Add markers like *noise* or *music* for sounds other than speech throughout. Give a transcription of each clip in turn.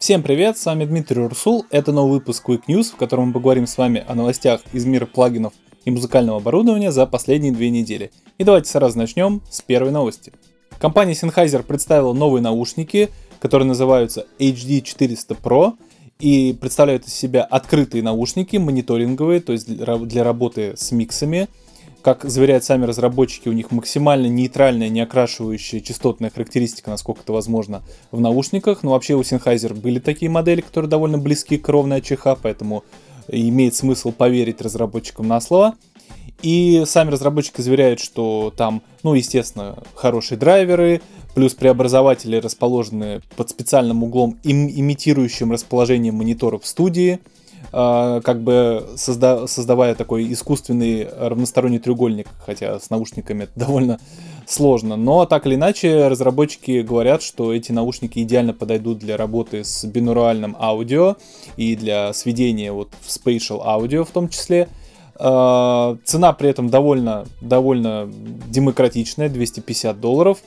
Всем привет, с вами Дмитрий Урсул, это новый выпуск Quick News, в котором мы поговорим с вами о новостях из мира плагинов и музыкального оборудования за последние две недели. И давайте сразу начнем с первой новости. Компания Sennheiser представила новые наушники, которые называются HD 400 Pro и представляют из себя открытые наушники, мониторинговые, то есть для работы с миксами, как заверяют сами разработчики, у них максимально нейтральная, не окрашивающая частотная характеристика, насколько это возможно, в наушниках. Но вообще у Sennheiser были такие модели, которые довольно близки к ровной АЧХ, поэтому имеет смысл поверить разработчикам на слово. И сами разработчики заверяют, что там, ну, естественно, хорошие драйверы, плюс преобразователи расположены под специальным углом, им, имитирующим расположение мониторов в студии – как бы созда создавая такой искусственный равносторонний треугольник, хотя с наушниками это *laughs* довольно сложно. Но так или иначе, разработчики говорят, что эти наушники идеально подойдут для работы с бинуральным аудио и для сведения вот в spatial аудио в том числе. А, цена при этом довольно, довольно демократичная, 250 долларов.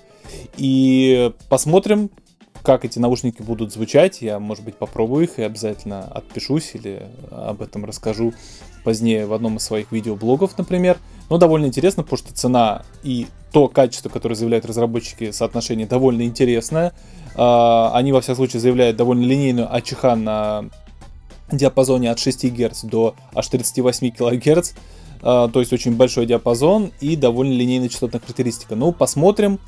И посмотрим, как эти наушники будут звучать. Я, может быть, попробую их и обязательно отпишусь или об этом расскажу позднее в одном из своих видеоблогов, например. Но довольно интересно, потому что цена и то качество, которое заявляют разработчики, соотношение довольно интересное. А, они, во всяком случае, заявляют довольно линейную АЧХ на диапазоне от 6 Гц до аж 38 кГц. То есть очень большой диапазон и довольно линейная частотная характеристика. Ну, посмотрим.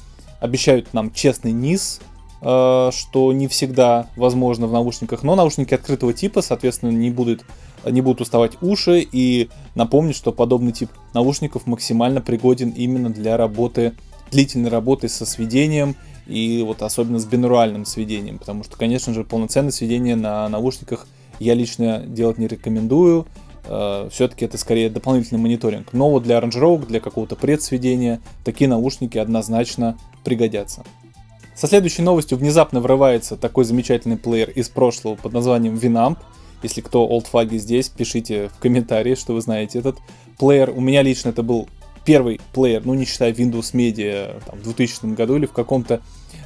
Обещают нам честный низ, Э, что не всегда возможно в наушниках, но наушники открытого типа, соответственно, не будут, не будут уставать уши, и напомню, что подобный тип наушников максимально пригоден именно для работы, длительной работы со сведением, и вот особенно с бинуральным сведением, потому что, конечно же, полноценное сведение на наушниках я лично делать не рекомендую, э, все-таки это скорее дополнительный мониторинг. Но вот для аранжировок, для какого-то предсведения такие наушники однозначно пригодятся. Со следующей новостью внезапно врывается такой замечательный плеер из прошлого под названием Winamp. Если кто олдфаги здесь, пишите в комментарии, что вы знаете этот плеер. У меня лично это был первый плеер, ну не считая Windows Media там, в 2000 году или в каком-то.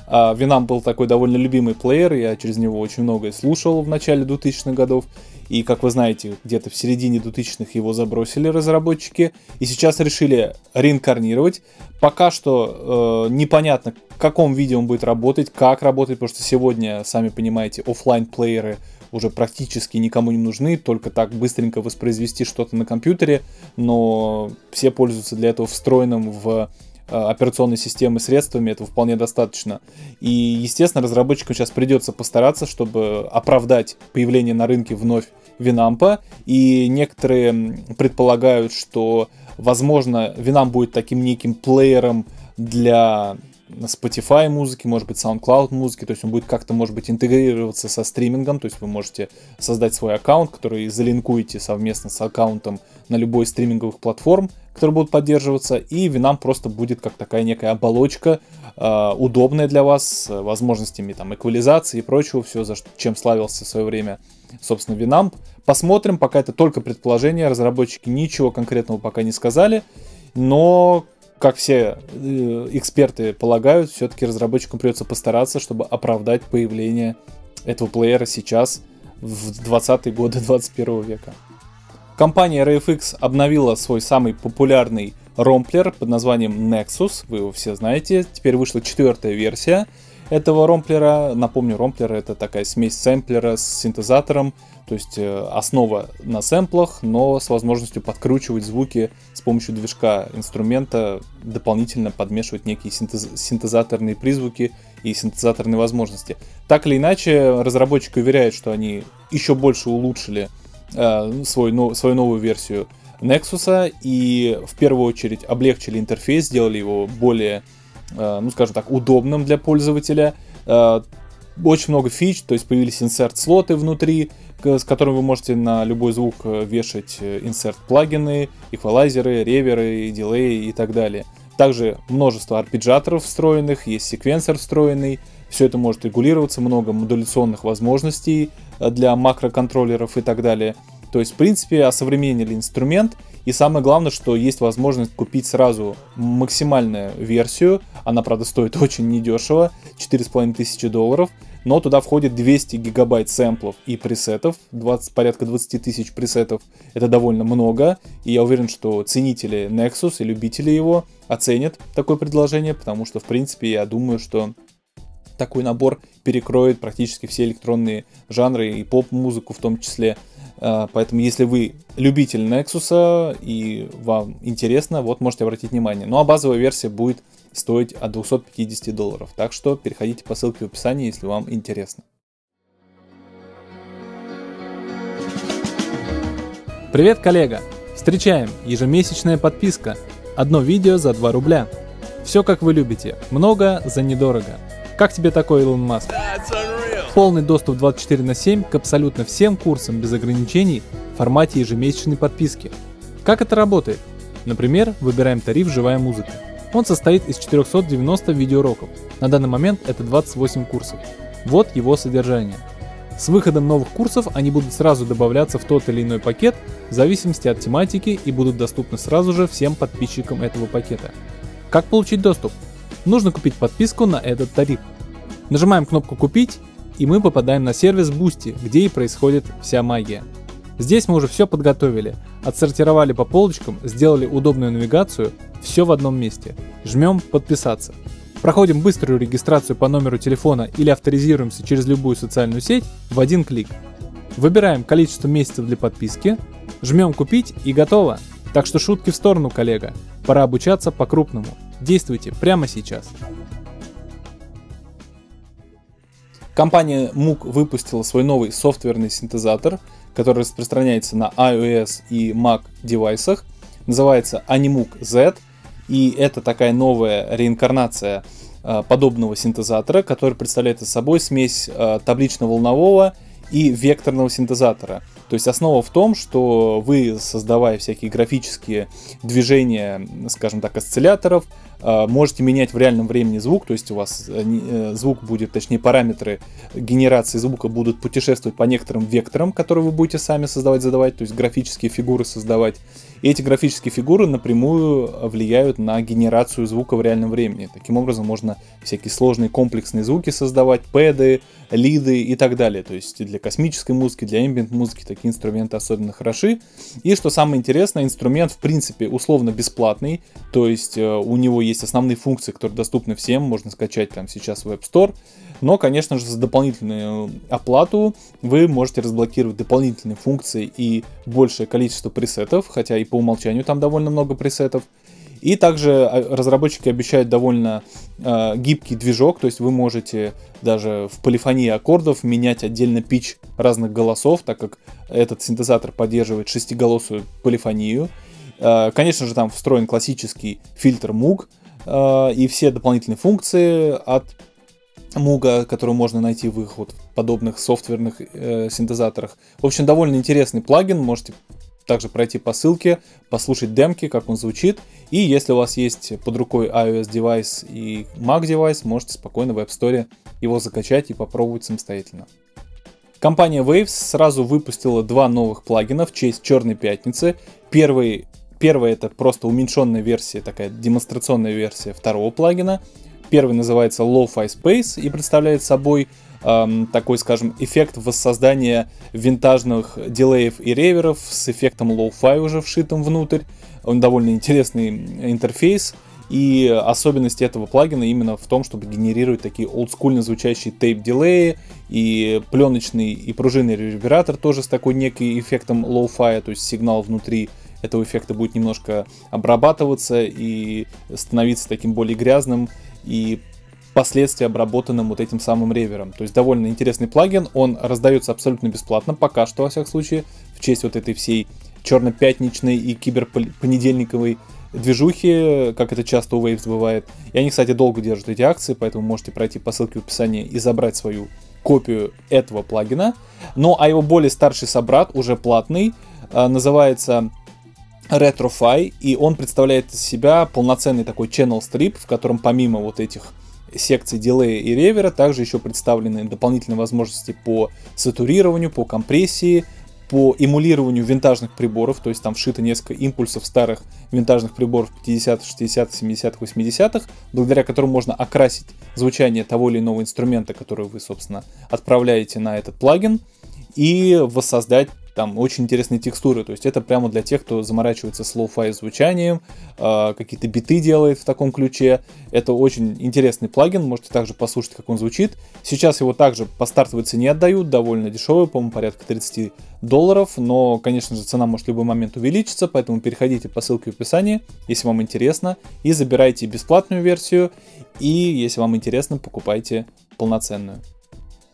А, Winamp был такой довольно любимый плеер, я через него очень многое слушал в начале 2000-х годов. И, как вы знаете, где-то в середине 2000-х его забросили разработчики. И сейчас решили реинкарнировать. Пока что э, непонятно, в каком виде он будет работать, как работать, потому что сегодня, сами понимаете, офлайн плееры уже практически никому не нужны, только так быстренько воспроизвести что-то на компьютере, но все пользуются для этого встроенным в э, операционной системы средствами, этого вполне достаточно. И, естественно, разработчикам сейчас придется постараться, чтобы оправдать появление на рынке вновь Винампа, и некоторые предполагают, что, возможно, Винамп будет таким неким плеером для Spotify музыки, может быть, SoundCloud музыки, то есть он будет как-то, может быть, интегрироваться со стримингом, то есть вы можете создать свой аккаунт, который залинкуете совместно с аккаунтом на любой стриминговых платформ, которые будут поддерживаться, и Винам просто будет как такая некая оболочка, э, удобная для вас, с возможностями там эквализации и прочего, все, за чем славился в свое время, собственно, Винамп. Посмотрим, пока это только предположение, разработчики ничего конкретного пока не сказали, но как все э, эксперты полагают, все-таки разработчикам придется постараться, чтобы оправдать появление этого плеера сейчас, в 20-е годы *laughs* 21 века. Компания RFX обновила свой самый популярный ромплер под названием Nexus, вы его все знаете, теперь вышла четвертая версия этого ромплера. Напомню, ромплер это такая смесь сэмплера с синтезатором, то есть э, основа на сэмплах, но с возможностью подкручивать звуки с помощью движка инструмента, дополнительно подмешивать некие синтез синтезаторные призвуки и синтезаторные возможности. Так или иначе, разработчики уверяют, что они еще больше улучшили э, свой, но, свою новую версию Nexus и в первую очередь облегчили интерфейс, сделали его более ну, скажем так, удобным для пользователя. Э, очень много фич, то есть появились инсерт-слоты внутри, с которыми вы можете на любой звук э, вешать инсерт-плагины, эквалайзеры, реверы, дилеи и так далее. Также множество арпеджаторов встроенных, есть секвенсор встроенный, все это может регулироваться, много модуляционных возможностей для макроконтроллеров и так далее. То есть, в принципе, осовременили инструмент, И самое главное, что есть возможность купить сразу максимальную версию. Она, правда, стоит *laughs* очень недешево, 4500 долларов. Но туда входит 200 гигабайт сэмплов и пресетов, 20, порядка 20 тысяч пресетов. Это довольно много. И я уверен, что ценители Nexus и любители его оценят такое предложение, потому что, в принципе, я думаю, что такой набор перекроет практически все электронные жанры и поп-музыку в том числе. А, поэтому, если вы любитель Nexus и вам интересно, вот можете обратить внимание. Ну а базовая версия будет стоить от 250 долларов. Так что переходите по ссылке в описании, если вам интересно. Привет, коллега! Встречаем! Ежемесячная подписка. Одно видео за 2 рубля. Все как вы любите. Много за недорого. Как тебе такой, Илон Маск? Полный доступ 24 на 7 к абсолютно всем курсам без ограничений в формате ежемесячной подписки. Как это работает? Например, выбираем тариф «Живая музыка». Он состоит из 490 видеоуроков. На данный момент это 28 курсов. Вот его содержание. С выходом новых курсов они будут сразу добавляться в тот или иной пакет в зависимости от тематики и будут доступны сразу же всем подписчикам этого пакета. Как получить доступ? нужно купить подписку на этот тариф. Нажимаем кнопку «Купить» и мы попадаем на сервис Boosty, где и происходит вся магия. Здесь мы уже все подготовили, отсортировали по полочкам, сделали удобную навигацию, все в одном месте. Жмем «Подписаться». Проходим быструю регистрацию по номеру телефона или авторизируемся через любую социальную сеть в один клик. Выбираем количество месяцев для подписки, жмем «Купить» и готово. Так что шутки в сторону, коллега. Пора обучаться по-крупному. Действуйте прямо сейчас. Компания MOOC выпустила свой новый софтверный синтезатор, который распространяется на iOS и Mac девайсах. Называется Animook Z. И это такая новая реинкарнация э, подобного синтезатора, который представляет собой смесь э, таблично-волнового и векторного синтезатора. То есть основа в том, что вы, создавая всякие графические движения, скажем так, осцилляторов, а, можете менять в реальном времени звук, то есть у вас э, э, звук будет, точнее параметры генерации звука будут путешествовать по некоторым векторам, которые вы будете сами создавать, задавать, то есть графические фигуры создавать. И эти графические фигуры напрямую влияют на генерацию звука в реальном времени. Таким образом можно всякие сложные комплексные звуки создавать, пэды, лиды и так далее. То есть для космической музыки, для ambient музыки такие инструменты особенно хороши. И что самое интересное, инструмент в принципе условно бесплатный, то есть э, у него есть основные функции, которые доступны всем, можно скачать прямо сейчас в App Store. Но, конечно же, за дополнительную оплату вы можете разблокировать дополнительные функции и большее количество пресетов, хотя и по умолчанию там довольно много пресетов. И также а, разработчики обещают довольно э, гибкий движок, то есть вы можете даже в полифонии аккордов менять отдельно пич разных голосов, так как этот синтезатор поддерживает шестиголосую полифонию. Э, конечно же, там встроен классический фильтр Moog э, и все дополнительные функции от Муга, которую можно найти в их вот подобных софтверных э, синтезаторах. В общем, довольно интересный плагин, можете также пройти по ссылке, послушать демки, как он звучит. И если у вас есть под рукой iOS девайс и Mac девайс, можете спокойно в App Store его закачать и попробовать самостоятельно. Компания Waves сразу выпустила два новых плагина в честь Черной Пятницы. Первый, первый это просто уменьшенная версия, такая демонстрационная версия второго плагина. Первый называется Lo-Fi Space и представляет собой эм, такой, скажем, эффект воссоздания винтажных дилеев и реверов с эффектом Lo-Fi уже вшитым внутрь. Он довольно интересный интерфейс. И особенность этого плагина именно в том, чтобы генерировать такие олдскульно звучащие тейп-дилеи, и пленочный и пружинный ревербератор тоже с такой неким эффектом low-fi, то есть сигнал внутри этого эффекта будет немножко обрабатываться и становиться таким более грязным и впоследствии обработанным вот этим самым ревером. То есть довольно интересный плагин, он раздается абсолютно бесплатно, пока что, во всяком случае, в честь вот этой всей черно-пятничной и киберпонедельниковой движухи, как это часто у Waves бывает. И они, кстати, долго держат эти акции, поэтому можете пройти по ссылке в описании и забрать свою копию этого плагина. Ну, а его более старший собрат, уже платный, а, называется RetroFi, и он представляет из себя полноценный такой channel strip, в котором помимо вот этих секций дилея и ревера также еще представлены дополнительные возможности по сатурированию, по компрессии, по эмулированию винтажных приборов, то есть там вшито несколько импульсов старых винтажных приборов 50-х, 60-х, 70-х, 80-х, благодаря которым можно окрасить звучание того или иного инструмента, который вы, собственно, отправляете на этот плагин, и воссоздать там очень интересные текстуры, то есть это прямо для тех, кто заморачивается с lo-fi звучанием, э, какие-то биты делает в таком ключе. Это очень интересный плагин, можете также послушать, как он звучит. Сейчас его также по стартовой цене отдают, довольно дешевый, по-моему, порядка 30 долларов, но, конечно же, цена может в любой момент увеличиться, поэтому переходите по ссылке в описании, если вам интересно, и забирайте бесплатную версию, и, если вам интересно, покупайте полноценную.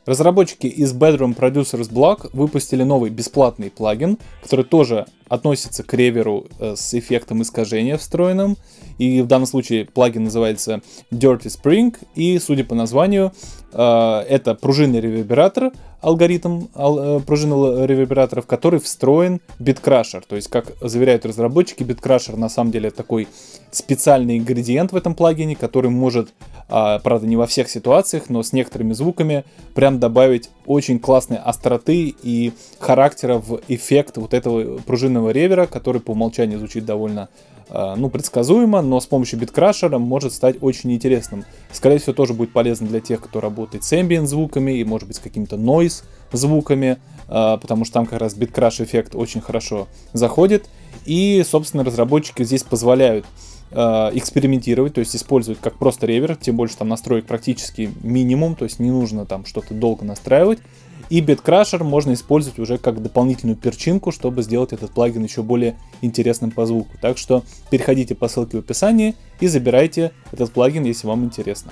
Разработчики из Bedroom Producers Block выпустили новый бесплатный плагин, который тоже относится к реверу э, с эффектом искажения встроенным. И в данном случае плагин называется Dirty Spring. И, судя по названию, э, это пружинный ревербератор, алгоритм э, пружинного ревербератора, в который встроен BitCrusher. То есть, как заверяют разработчики, BitCrusher на самом деле такой специальный ингредиент в этом плагине, который может а, правда не во всех ситуациях, но с некоторыми звуками прям добавить очень классной остроты и характера в эффект вот этого пружинного ревера, который по умолчанию звучит довольно а, ну, предсказуемо, но с помощью биткрашера может стать очень интересным. Скорее всего, тоже будет полезно для тех, кто работает с ambient звуками и, может быть, с каким-то noise звуками, а, потому что там как раз биткраш эффект очень хорошо заходит. И, собственно, разработчики здесь позволяют Э, экспериментировать, то есть использовать как просто ревер, тем больше там настроек практически минимум, то есть не нужно там что-то долго настраивать. И BitCrusher можно использовать уже как дополнительную перчинку, чтобы сделать этот плагин еще более интересным по звуку. Так что переходите по ссылке в описании и забирайте этот плагин, если вам интересно.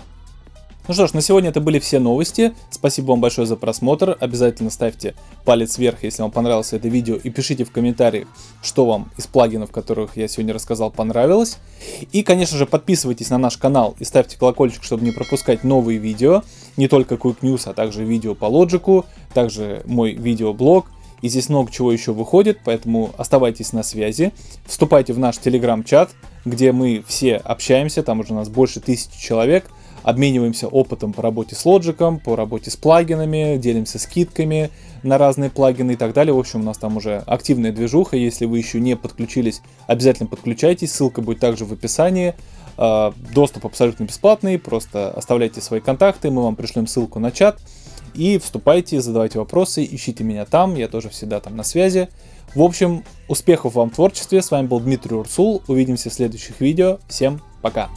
Ну что ж, на сегодня это были все новости. Спасибо вам большое за просмотр. Обязательно ставьте палец вверх, если вам понравилось это видео. И пишите в комментариях, что вам из плагинов, которых я сегодня рассказал, понравилось. И, конечно же, подписывайтесь на наш канал и ставьте колокольчик, чтобы не пропускать новые видео. Не только Quick News, а также видео по лоджику, также мой видеоблог. И здесь много чего еще выходит, поэтому оставайтесь на связи. Вступайте в наш телеграм-чат, где мы все общаемся, там уже у нас больше тысячи человек – обмениваемся опытом по работе с Logic, по работе с плагинами, делимся скидками на разные плагины и так далее. В общем, у нас там уже активная движуха. Если вы еще не подключились, обязательно подключайтесь. Ссылка будет также в описании. А, доступ абсолютно бесплатный. Просто оставляйте свои контакты, мы вам пришлем ссылку на чат. И вступайте, задавайте вопросы, ищите меня там, я тоже всегда там на связи. В общем, успехов вам в творчестве. С вами был Дмитрий Урсул. Увидимся в следующих видео. Всем пока.